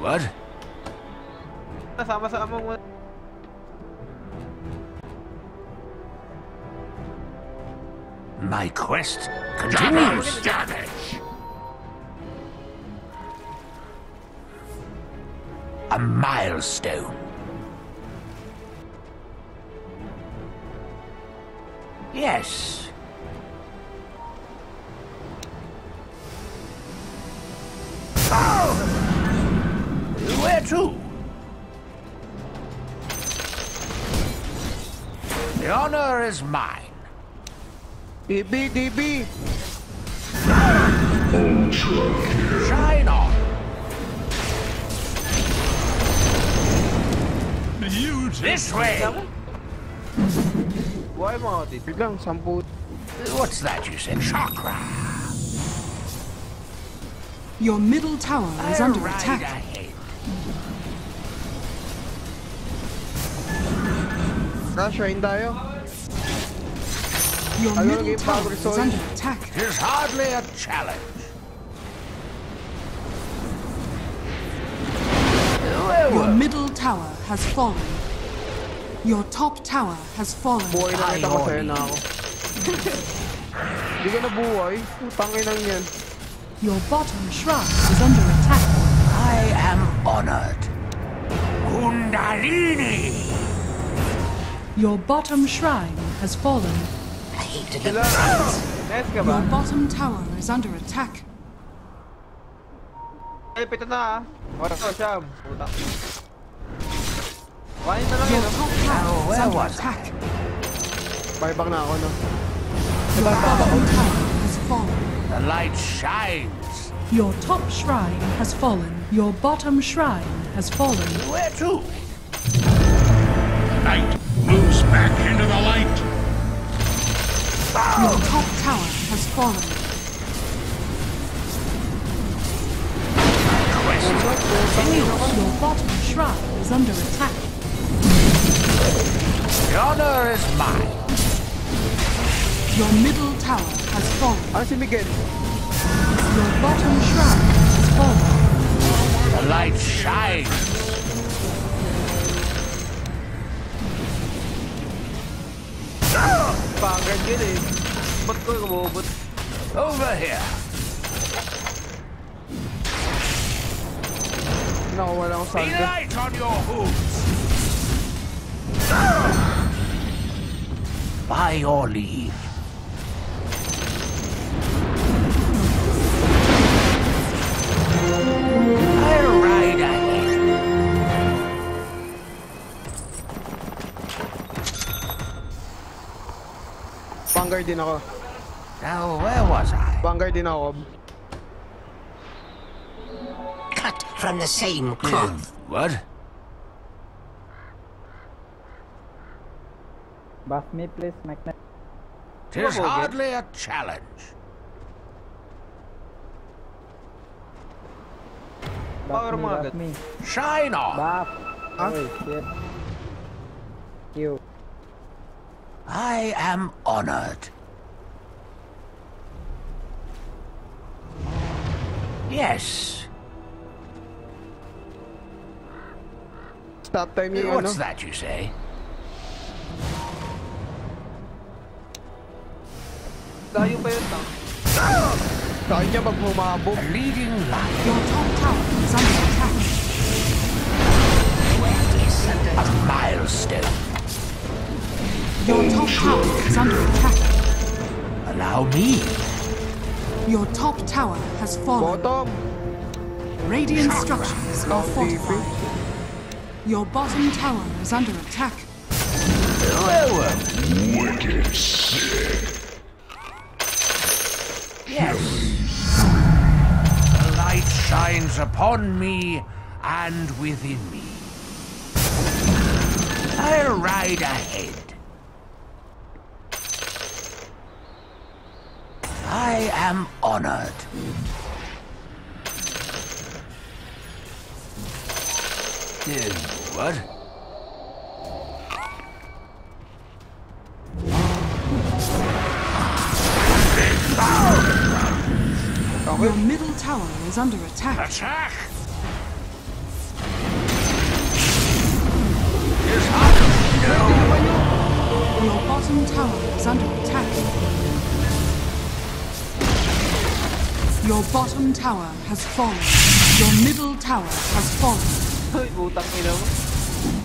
What? Sama-sama mo. My quest continues. damage! A milestone. Yes. Where to? The honor is mine. DB, DB! Shine on. You This way. Buhay mo, Otis. Wait lang, sampu. What's that you said? Chakra. Your middle tower is I'll under ride attack. Ahead. Rush, rain tayo. Your Ayaw middle tower power is under attack. Tis hardly a challenge. Your middle tower has fallen. Your top tower has fallen. Buhay na kita, Ay, masaya Oli. na ako. Hindi ka na buhay. Putangin lang yan. Your bottom shrine is under attack. I am honored. Kundalini! Your bottom shrine has fallen. I hate to get Sila. Nice ka Your ba? bottom tower is under attack. Ay, pito na ah. Wala ko, Sham. Puta. Kain na lang yun. ah. tower Oh, is where under was attack. Buyback na ako, no? Your bottom tower has fallen. The light shines. Your top shrine has fallen. Your bottom shrine has fallen. Where to? Night moves back into the light. Your top tower has fallen. Your bottom shrine is under attack. The honor is mine. Your middle tower has fallen. Ah, si Miguel. Your bottom shrine has fallen. The light shines. Panggan yun eh. Ba't ko kumubot? Over here. Nakuha lang akong Be salve. light on your hooves. By your leave. I'll ride Vanguard din ako. Now, where was I? Vanguard din ako. Cut from the same cloth. What? Buff me please, Magnet. Tis hardly a challenge. Buff Power me, buff me. Shine on. Buff! Ah? Oy, shit. Q. I am honored. Yes. Stop time yung. What's that you say? Layo pa yun lang. Ah! Sa kanya pag humabog. Leading light. Your top tower is under Allow me. Your top tower has fallen. Bottom. Radiant structures are Long fortified. Your bottom tower is under attack. Where were we? Wicked sick. Yes. The light shines upon me and within me. I'll ride ahead. I am honored. Did what? Your middle tower is under attack. Attack! Your bottom tower is under attack. Your bottom tower has fallen. Your middle tower has fallen. Ay, putang ina mo.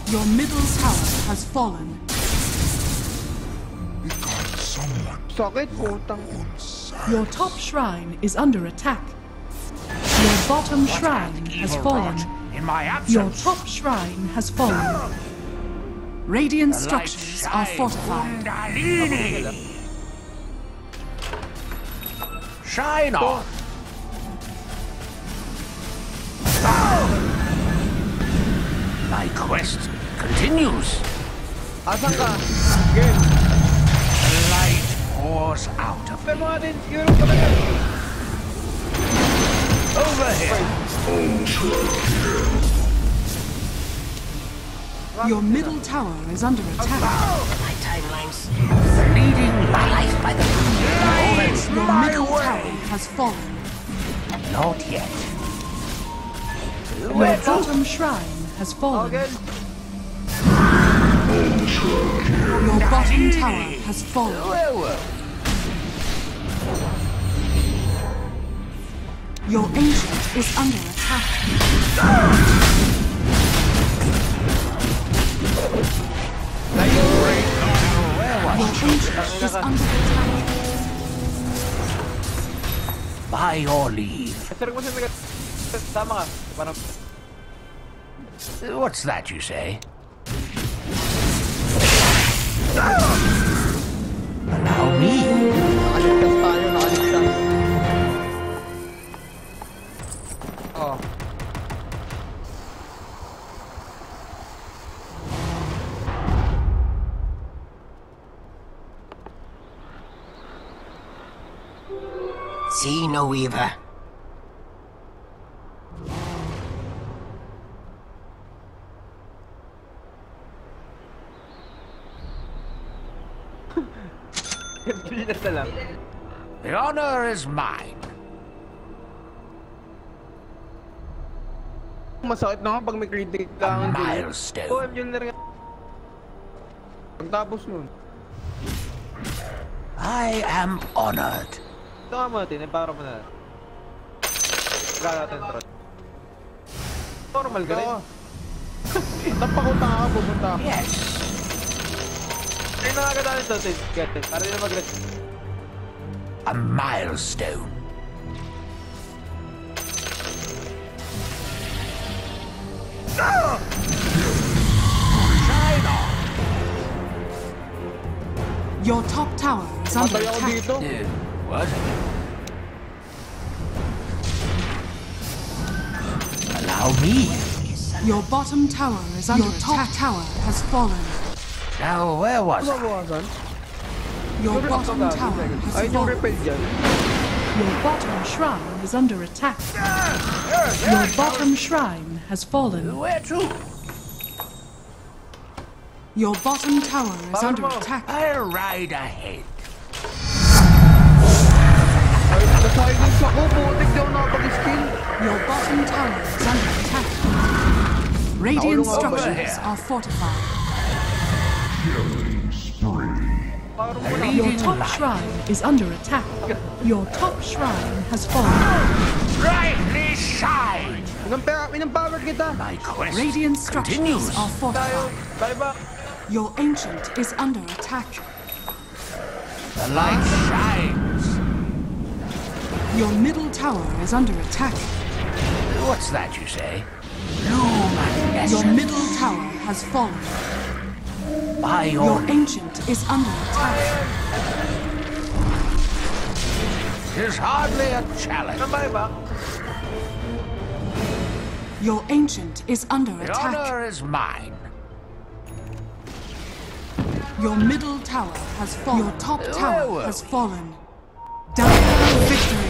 Your middle tower has fallen. Someone Sakit, putang. Your top shrine is under attack. Your bottom shrine has fallen. in my Your top shrine has fallen. Radiant structures are fortified. Shine on. My quest continues. Asan ka? The light pours out of Pero mga din, siguro talaga. over here. Your middle tower is under attack. My timelines. Leading My life by the moon. It's Your middle way. tower has fallen. Not yet. Your Where bottom shrine has fallen. Your bottom tower has fallen. Your ancient is under attack. Your ancient is under attack. By your leave. What's that you say? Allow me. See no weaver. The honor is mine. Masakit na nga pag may critic ka ang milestone. OM yun na rin. Pagtapos nun. I am honored. Ito nga mo natin, empower mo na. Natin trot. Normal ka rin. Napakutang ako, pupunta ako. Yes. Ay, nakaganda natin ito, Get. Para din mag-ret. A milestone. Shine on. Your top tower is under attack. dito. What? Allow me. Your bottom tower is under Your top tower has fallen. Now, where was I? Mabawasan. Your bottom tower ka, has Ayun fallen. Your bottom shrine is under attack. Your bottom shrine has fallen. Where to? Your bottom tower is Power under attack. I'll ride ahead. Ay, na-silence ako. Putik di ako nakapag-skill. Your bottom tower is under attack. Radiant Nakulong ako ba? structures are fortified. Your top shrine is under attack. Your top shrine has fallen. Brightly shine. Kita. My quest Radiant structures continues. are fortified. Your ancient is under attack. The light shines. Your middle tower is under attack. What's that you say? Your middle tower has fallen. By Your your ancient is under attack. is hardly a challenge. Ano ba ba? Your ancient is under The attack. honor is mine. Your middle tower has fallen. Your top tower were has we? fallen. Double victory.